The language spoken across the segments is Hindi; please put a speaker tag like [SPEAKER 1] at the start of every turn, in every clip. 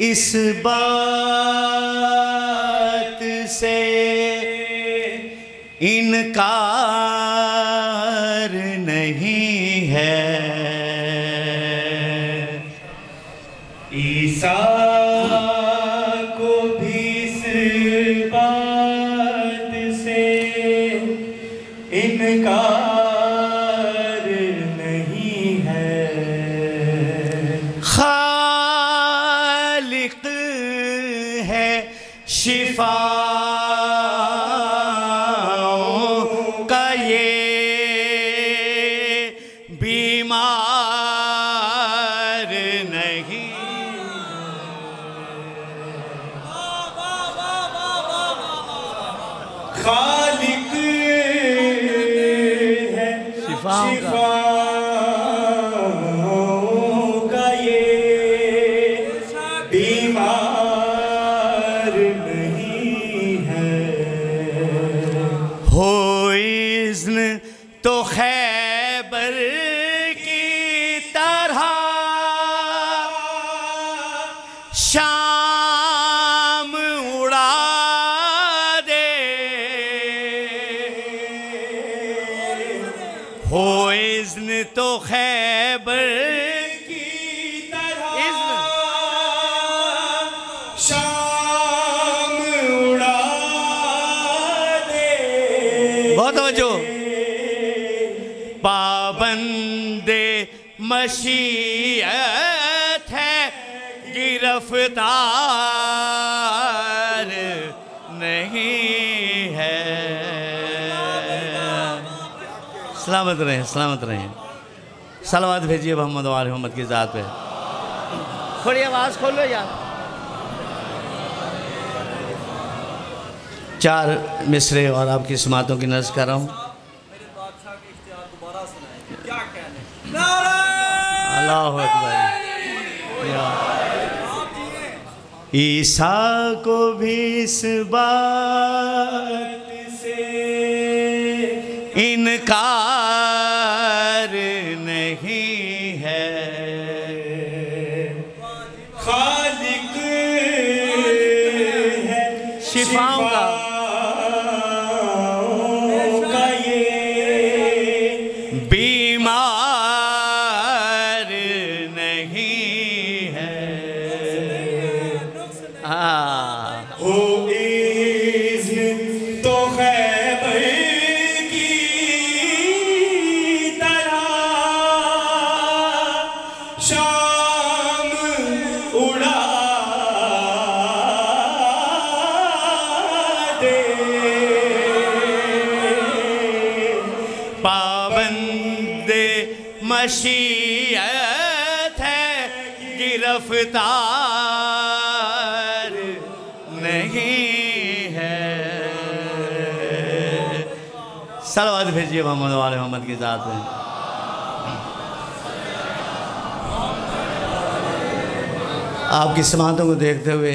[SPEAKER 1] इस बात से इनकार नहीं है। ईसा Yarına गिरफ़्तार नहीं है। सलामत रहें सलामत रहें। सलावत भेजिए मोहम्मद वाल मोहम्मद की ज़ात पे। थोड़ी आवाज़ खोलो यार। चार मिसरे और आपकी समातों की नज़र कर रहा हूँ। अल्लाह अकबर। ईसा को भी इस बात से इनकार भेजिए मोहम्मद वाले मोहम्मद की ज़ात में। आपकी समातों को देखते हुए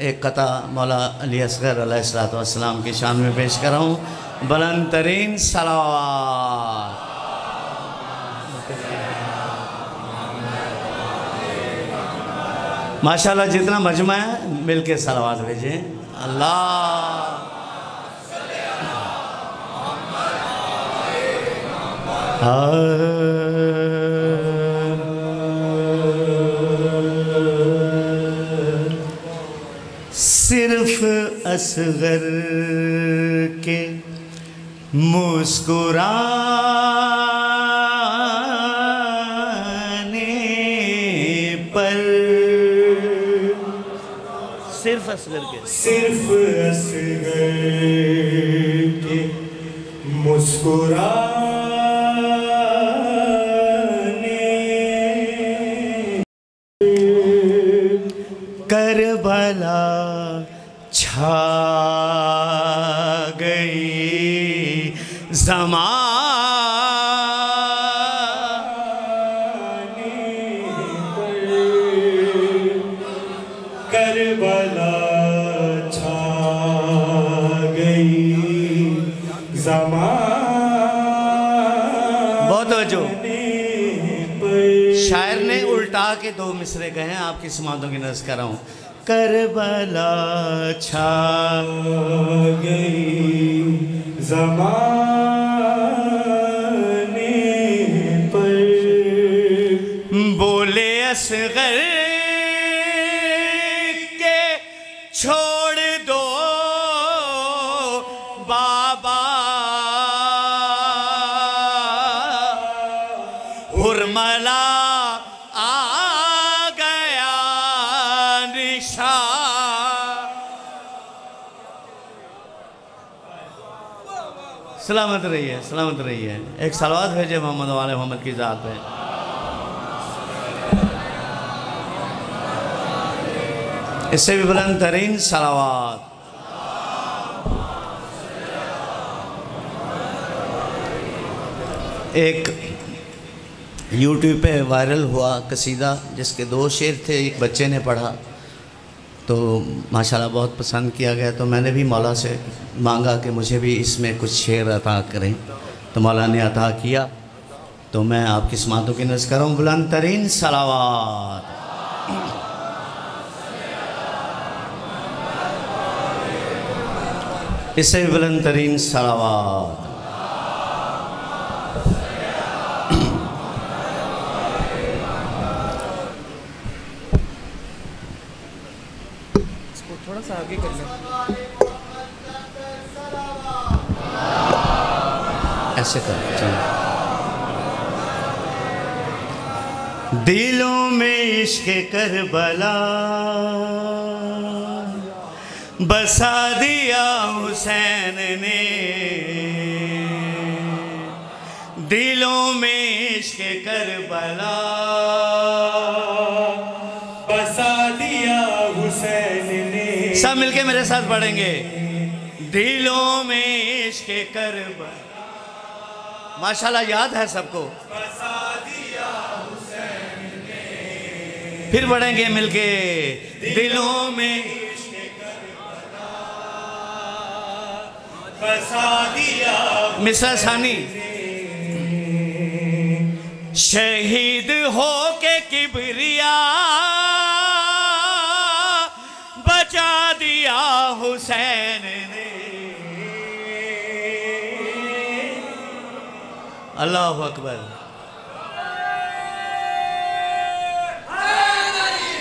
[SPEAKER 1] एक कथा मौला अली असगर अलैहिस्सलाम की शान में पेश कर रहा हूँ। बुलंद तरीन सलावात। माशाल्लाह जितना मजमा है मिल के सलावात भेजें। अल्लाह। सिर्फ़ असगर के मुस्कुराने पर
[SPEAKER 2] सिर्फ़ असगर के।
[SPEAKER 1] सिर्फ़ असगर के मुस्कुराने के दो मिसरे गए हैं, आपकी समाधों की रहा हूँ। करबला छा
[SPEAKER 3] गई जमाने पर।
[SPEAKER 1] बोले असगर सलामत रहिए सलामत रहिए। एक सलवात भेजे मोहम्मद वाले मोहम्मद की ज़ात पे इससे भी बुलंद तरीन सलावात। एक यूट्यूब पे वायरल हुआ कसीदा, जिसके दो शेर थे, एक बच्चे ने पढ़ा। तो माशाल्लाह बहुत पसंद किया गया। तो मैंने भी मौला से मांगा कि मुझे भी इसमें कुछ शेर अता करें। तो मौला ने अता किया। तो मैं आपकी समातों की नज़र कर बुलंद तरीन सलावात। इससे भी बुलंद तरीन सलावात।
[SPEAKER 2] कर
[SPEAKER 1] चलो। दिलों में इश्क करबला, बसा दिया हुसैन ने। दिलों में इश्क करबला,
[SPEAKER 3] बसा दिया हुसैन ने।
[SPEAKER 1] सब मिलके मेरे साथ पढ़ेंगे। दिलों में इश्क करबला। माशाल्लाह याद है सबको। फिर बढ़ेंगे मिलके दिलों में। मिसरा सानी, शहीद हो के किबरिया बचा दिया हुसैन। अल्लाह अकबर।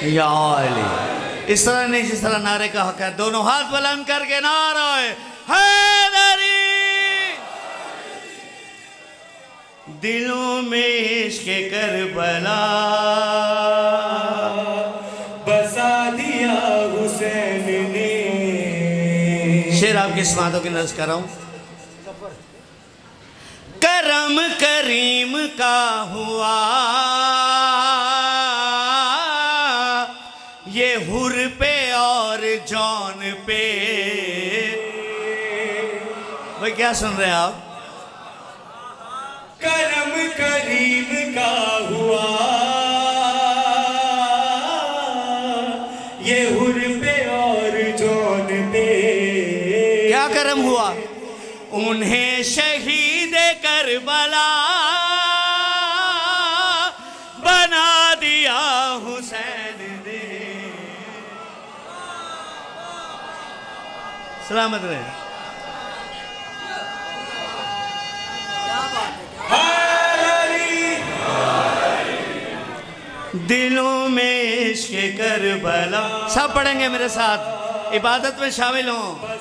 [SPEAKER 1] या अली। इस तरह नहीं, जिस तरह नारे का हक है, दोनों हाथ बुलंद करके नारा हैदरी दिलों में इश्क करबला।
[SPEAKER 3] बसा दिया हुसैन ने।
[SPEAKER 1] शेर आपकी समातों की नज़र कर रहा हूँ। करम करीम का हुआ। ये हुर पे और जौन पे। भाई क्या सुन रहे हैं आप?
[SPEAKER 3] करम करीम का हुआ। ये हुर पे और जोन पे।
[SPEAKER 1] क्या करम हुआ? उन्हें शहीद करबला बना दिया हुसैन ने। सलामत रहे। दिलों में इश्क करबला। सब पढ़ेंगे मेरे साथ। इबादत में शामिल हों।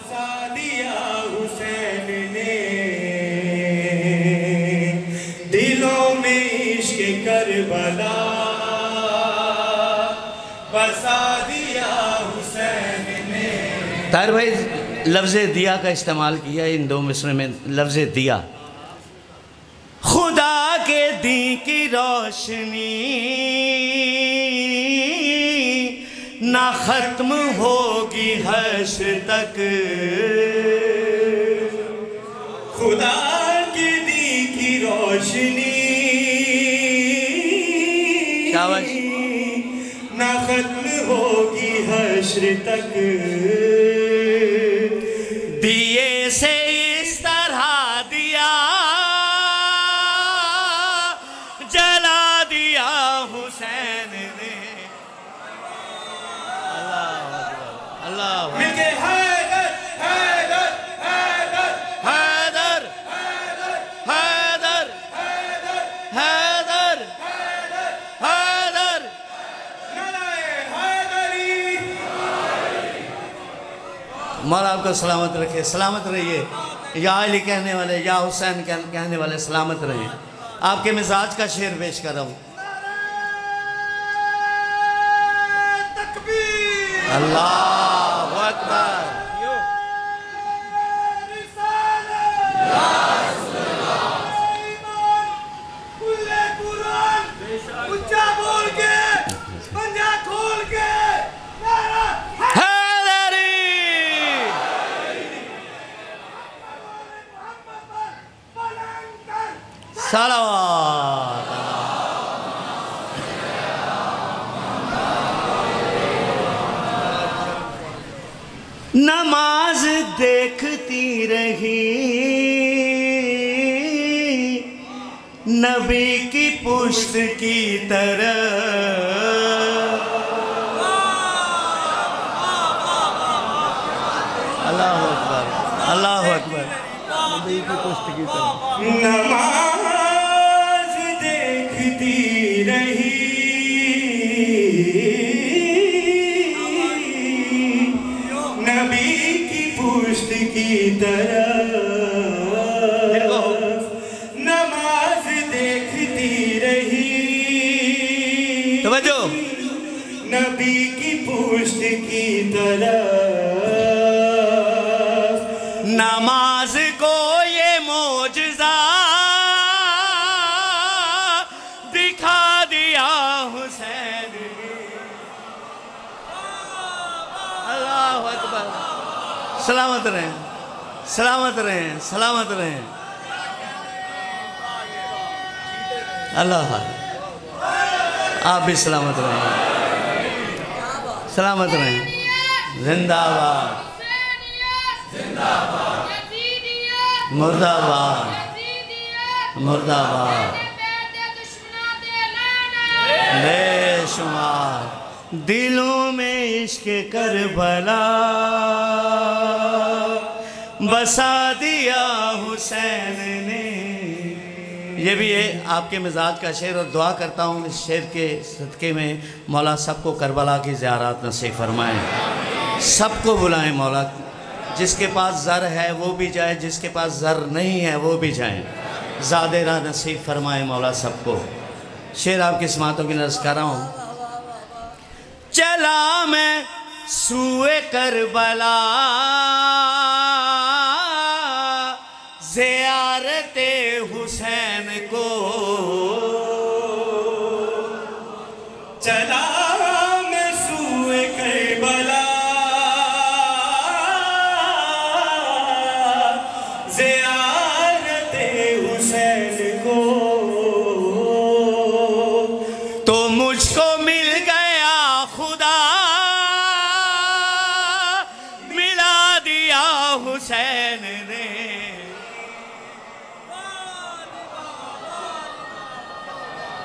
[SPEAKER 1] तार भाई लफ्ज़ दिया का इस्तेमाल किया इन दो मिसरे में लफ्ज़ दिया खुदा के दी की रोशनी ना खत्म होगी हश तक
[SPEAKER 3] खुदा के दी की रोशनी ना खत्म होगी हश्र तक हैदर। हैदर।
[SPEAKER 1] मौला आपको सलामत रखे सलामत रहिए। या अली कहने वाले या हुसैन कहने वाले सलामत रहें आपके मिजाज का शेर पेश कर रहा हूँ। अल्लाह। सलावत नमाज़ देखती रही। नबी की पुष्ट की तरह। अल्लाह अकबर अल्लाह अकबर।
[SPEAKER 3] नबी की पुश्त की तरह नमाज़ नमाज़ देखती रही
[SPEAKER 1] तवज्जो।
[SPEAKER 3] नबी की पुष्ट की तरह
[SPEAKER 1] नमाज़ को ये दिखा दिया हुसैन ने। अल्लाह अकबर। सलामत रहें। सलामत रहें सलामत रहें। अल्लाह। आप भी सलामत रहें। सलामत रहें। जिंदाबाद। मुर्दाबाद। मुर्दाबाद। बेशुमार। दिलों में इश्क करबला बसा दिया हुसैन ने। ये भी है आपके मिजाज का शेर और दुआ करता हूँ इस शेर के सदक़े में। मौला सबको करबला की ज़्यारत नसीब फरमाएँ। सबको बुलाएँ मौला। जिसके पास ज़र है वो भी जाए, जिसके पास ज़र नहीं है वो भी जाए। ज़्यादा नसीब फरमाए मौला सबको। शेर आपकी समातों की नज़र कर रहा हूँ। चला मैं सुए करबला।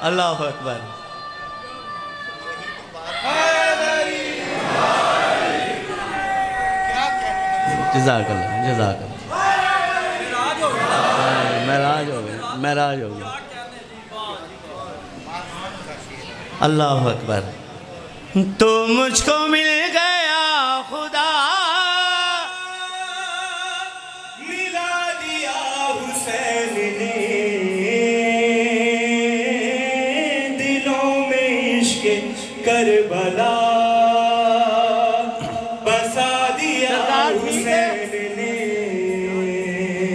[SPEAKER 1] अल्लाह अकबर। जजाकल्ला जजाकल्ला। महराज हो गए महराज हो गए अल्लाह अकबर। तो मुझको मिल गया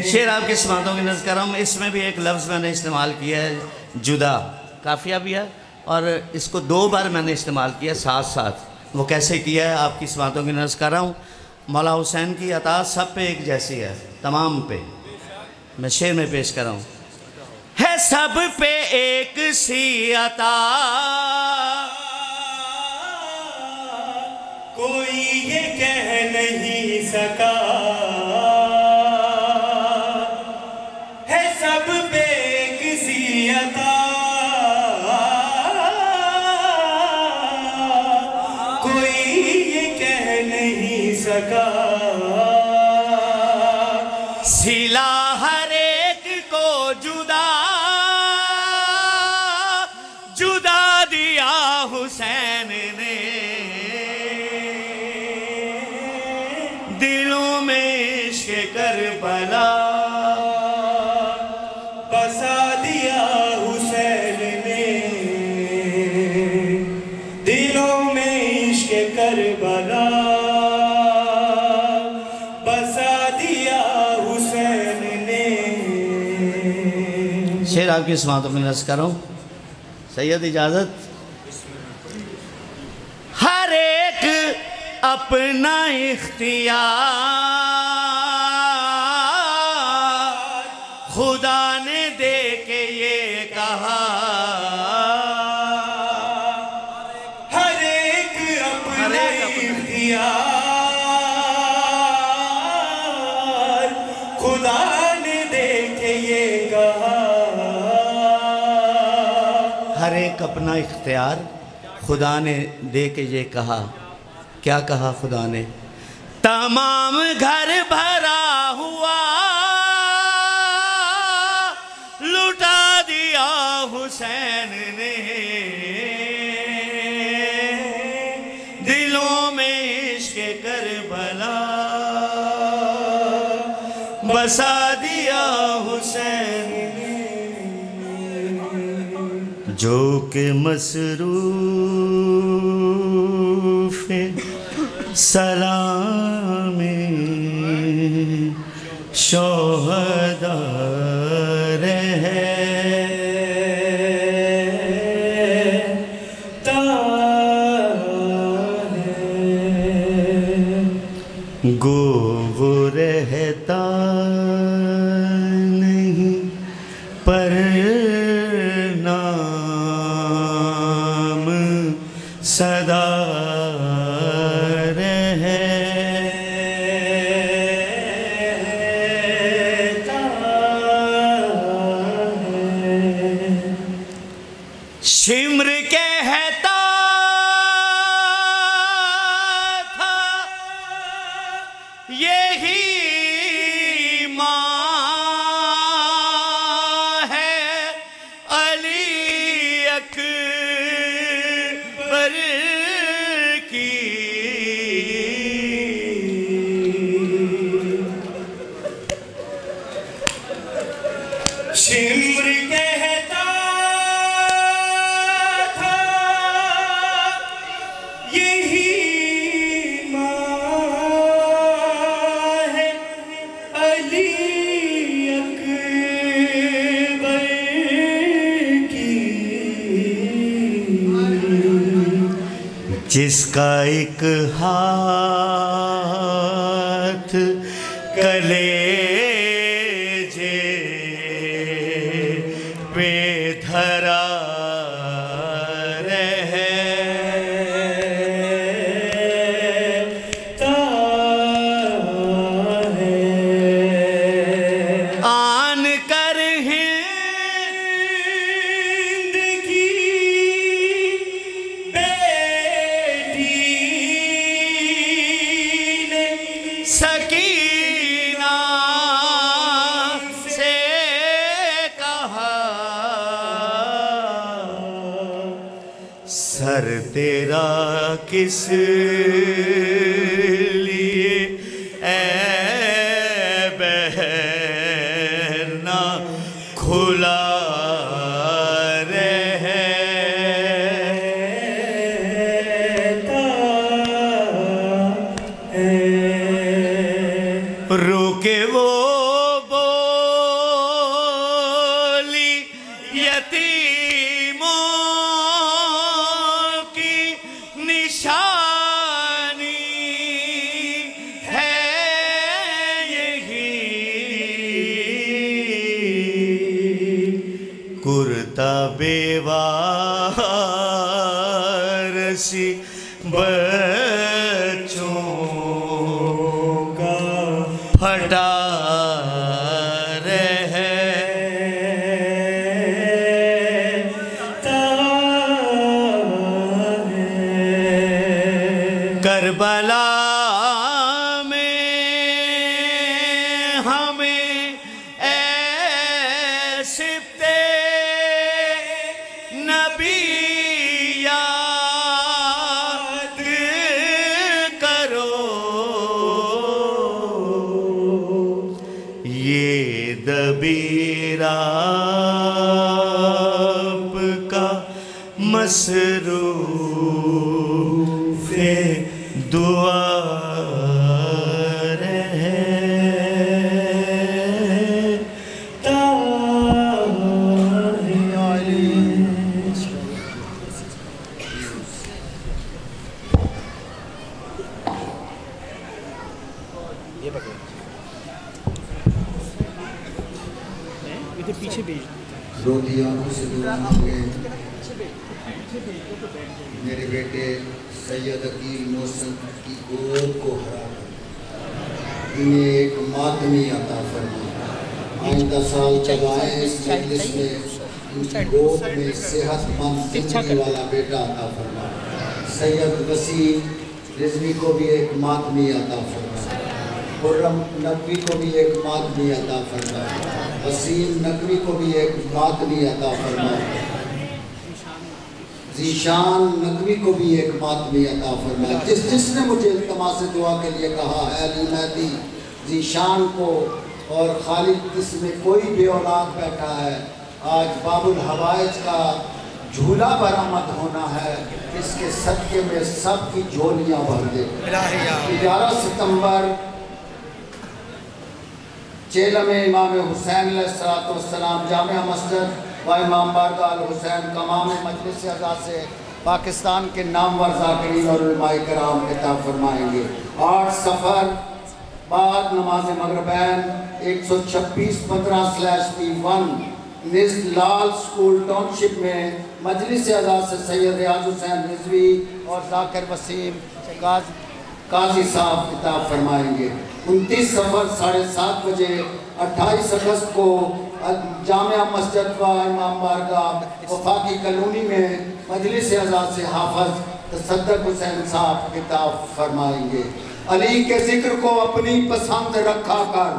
[SPEAKER 1] शेर आपकी समातों की नज़र कर रहा हूँ? इसमें भी एक लफ्ज़ मैंने इस्तेमाल किया है, जुदा। काफिया भी है, और इसको दो बार मैंने इस्तेमाल किया साथ साथ वो कैसे किया है आपकी इस बातों की नर्ज कर रहा हूँ? मौला हुसैन की अता सब पे एक जैसी है, तमाम पे। मैं शेर में पेश कर रहा हूँ। है सब पे एक सी अता।
[SPEAKER 3] कोई ये कह नहीं सका। है सब पे किसी अता कोई ये कह नहीं सका।
[SPEAKER 1] सिला हर एक को जुदा आपकी समातों में नर्ज कर। हूँ सैयद इजाज़त। हर एक अपना इख्तियार। खुदा ने दे के ये कहा।
[SPEAKER 3] हर एक अपना
[SPEAKER 1] हर एक अपना
[SPEAKER 3] इख्तियार।
[SPEAKER 1] एक अपना इख्तियार खुदा ने दे के ये कहा। क्या कहा खुदा ने? तमाम घर भरा हुआ, लुटा दिया हुसैन ने। दिलों में इश्क कर भला, बसा दिया हुसैन जो के मसरूफ सलाम शोहदार जिसका एक हाथ किस ऐसिप्ते नबी याद करो। ये दबीरा का मसरूफ
[SPEAKER 4] मेरे बेटे सैयद अकील मोहसन की गोद को हरा कर इन्हें एक मातमी अता फरमा आइंदा साल जब आए इस मजलिस में इनकी गोद में सेहतमंद ज़िंदगी वाला बेटा अता फरमा सैयद वसीम रिजवी को भी एक मातमी अता फरमा खुर्रम नकवी को भी एक मातमी अता फरमा वसीम नकवी को भी एक मातमी अता फरमा जीशान नकवी को भी एक मातमी अता फरमा जिस जिसने मुझे इल्तमा से दुआ के लिए कहा है अली महदी जीशान को और खालिद इसमें कोई बे औलाद बैठा है आज बाबुल हवाइज का झूला बरामद होना है इसके सदके में सबकी झोलियाँ भर दे। ग्यारह सितंबर चेलम इमाम हुसैन सलाम जामिया मस्जिद व इमाम बारगाल हुसैन कमाम मजलिस अजा से पाकिस्तान के नामवर जाकरीन और कराम किताब फरमाएँगे। आठ सफ़र बाद नमाज़ मगरबैन एक सौ छब्बीस पंद्रह स्लैश पी वन लाल स्कूल टाउनशिप में मजलिस अजा से सैयद रियाज हुसैन रिजवी और जाकिर वसीम गाज काजी साहब किताब फरमाएँगे। उनतीस सफ़र साढ़े सात बजे अट्ठाईस अगस्त को जामिया मस्जिद व इमाम बारगाह वफाकी कॉलोनी में मजलिस अजा से हाफज तसदक हुसैन साहब किताब फरमाएँगे। अली के ज़िक्र को अपनी पसंद रखा कर।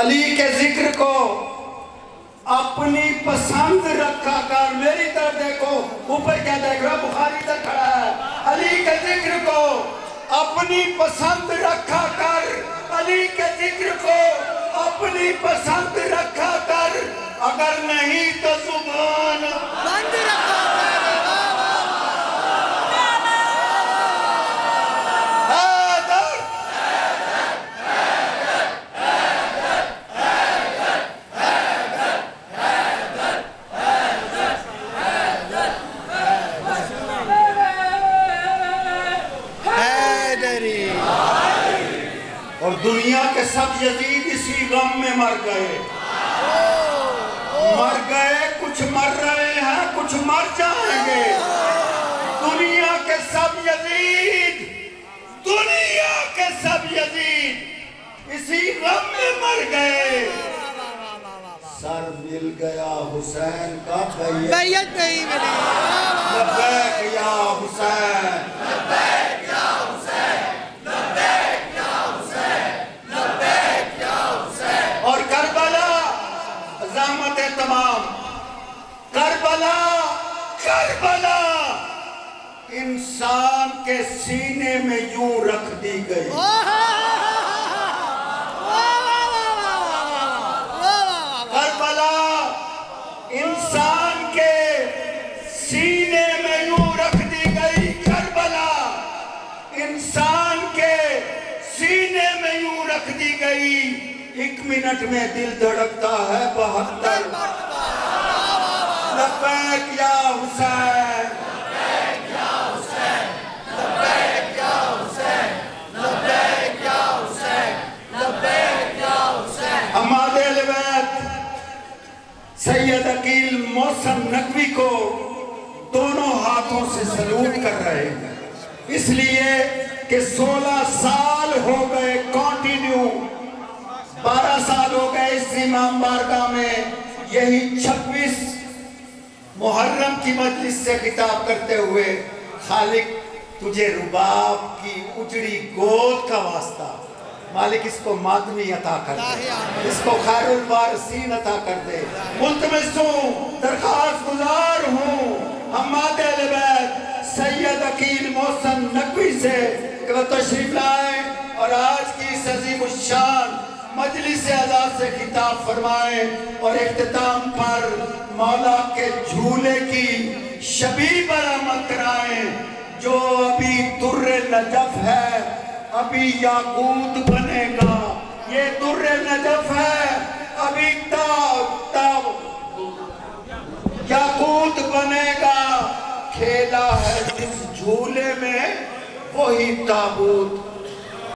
[SPEAKER 4] अली के ज़िक्र को अपनी पसंद रखा कर। मेरी तरफ़ देखो, ऊपर क्या देख रहा बुखारी तक खड़ा अली के ज़िक्र को अपनी पसंद रखा कर, अली के ज़िक्र को अपनी पसंद रखा कर, अगर नहीं तो सुबह
[SPEAKER 5] बंद रखो
[SPEAKER 4] हैदर
[SPEAKER 5] हैदरी
[SPEAKER 4] और दुनिया के सब यजीद इसी गम में मर गए। मर गए कुछ मर रहे हैं कुछ मर जाएँगे। दुनिया के सब यजीद दुनिया के सब यजीद इसी गम में मर गए। सर मिल गया हुसैन का भैया
[SPEAKER 5] बैयत नहीं मिली।
[SPEAKER 4] या हुसैन और करबला जहमत तमाम करबला करबला इंसान के सीने में यूँ रख दी गई करबला इंसान के सीने में यूँ रख दी गई करबला इंसान के सीने में यूँ रख दी गई एक मिनट में दिल धड़कता है बहत्तर सैयद अकील मौसम
[SPEAKER 5] नकवी को दोनों हाथों से सलूट कर रहे हैं। इसलिए कि 16 साल हो गए कंटिन्यू 12 साल हो गए इस इमाम बारगाह में। यही 26 मुहर्रम की मजलिस से खिताब करते हुए खालिक तुझे रुबाब की उजड़ी गोद का वास्ता। मालिक इसको मादमी अता कर दे। इसको खैरुल वारसीन अता कर दे। मुल्तमिस हूँ दरखास्त गुजार हूँ। हमाद सैयद अकील मोहसन नकवी से। तशरीफ़ लाए और आज की अजीम शान मजलिस आज़ाद से खिताब फरमाए और इख्तिताम पर मौला के झूले की शबी बरामद कराए, जो अभी दुर्र नजफ है, अभी याकूत बनेगा। ये दुर्र नजफ है, अभी ताब ताब याकूत बनेगा। खेला है जिस झूले में, वही ताबूत।